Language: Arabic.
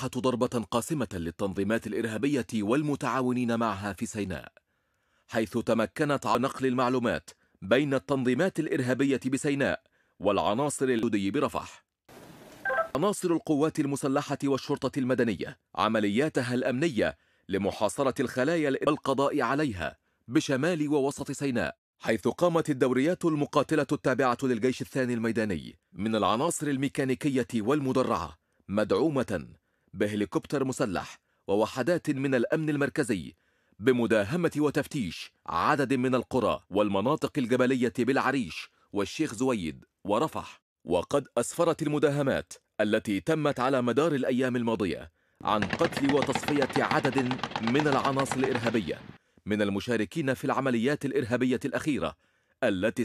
المسلحة ضربة قاسمة للتنظيمات الإرهابية والمتعاونين معها في سيناء حيث تمكنت عن نقل المعلومات بين التنظيمات الإرهابية بسيناء والعناصر الجدي برفح. عناصر القوات المسلحة والشرطة المدنية عملياتها الأمنية لمحاصرة الخلايا والقضاء عليها بشمال ووسط سيناء حيث قامت الدوريات المقاتلة التابعة للجيش الثاني الميداني من العناصر الميكانيكية والمدرعة مدعومة بهليكوبتر مسلح ووحدات من الأمن المركزي بمداهمة وتفتيش عدد من القرى والمناطق الجبلية بالعريش والشيخ زويد ورفح. وقد أسفرت المداهمات التي تمت على مدار الأيام الماضية عن قتل وتصفية عدد من العناصر الإرهابية من المشاركين في العمليات الإرهابية الأخيرة التي